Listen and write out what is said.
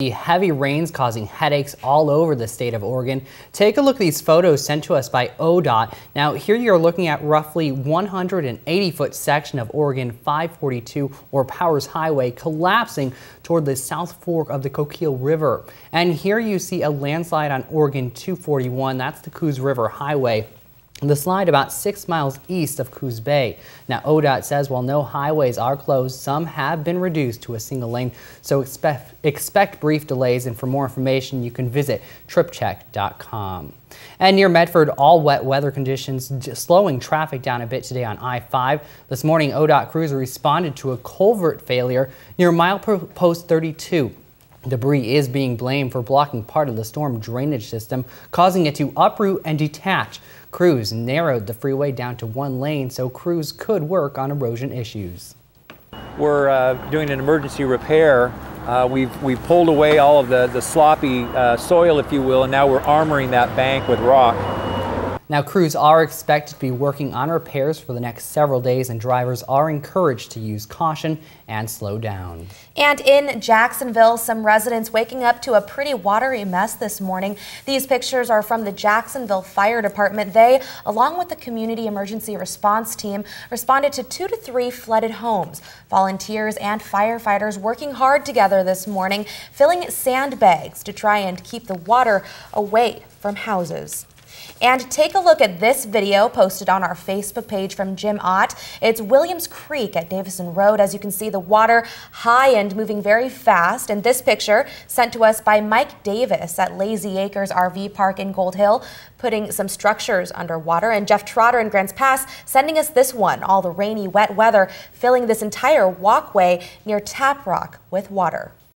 The heavy rains causing headaches all over the state of Oregon. Take a look at these photos sent to us by ODOT. Now here you're looking at roughly 180 foot section of Oregon 542 or Powers Highway collapsing toward the South Fork of the Coquille River. And here you see a landslide on Oregon 241. That's the Coos River Highway the slide about six miles east of Coos Bay. Now, ODOT says while no highways are closed, some have been reduced to a single lane, so expect, expect brief delays. And for more information, you can visit tripcheck.com. And near Medford, all wet weather conditions slowing traffic down a bit today on I-5. This morning, ODOT crews responded to a culvert failure near milepost 32. Debris is being blamed for blocking part of the storm drainage system, causing it to uproot and detach. Crews narrowed the freeway down to one lane so crews could work on erosion issues. We're uh, doing an emergency repair. Uh, we've, we've pulled away all of the, the sloppy uh, soil, if you will, and now we're armoring that bank with rock. Now, crews are expected to be working on repairs for the next several days, and drivers are encouraged to use caution and slow down. And in Jacksonville, some residents waking up to a pretty watery mess this morning. These pictures are from the Jacksonville Fire Department. They, along with the Community Emergency Response Team, responded to two to three flooded homes. Volunteers and firefighters working hard together this morning, filling sandbags to try and keep the water away from houses. And take a look at this video posted on our Facebook page from Jim Ott. It's Williams Creek at Davison Road. As you can see, the water high and moving very fast. And this picture sent to us by Mike Davis at Lazy Acres RV Park in Gold Hill, putting some structures underwater. And Jeff Trotter in Grants Pass sending us this one, all the rainy, wet weather filling this entire walkway near Tap Rock with water.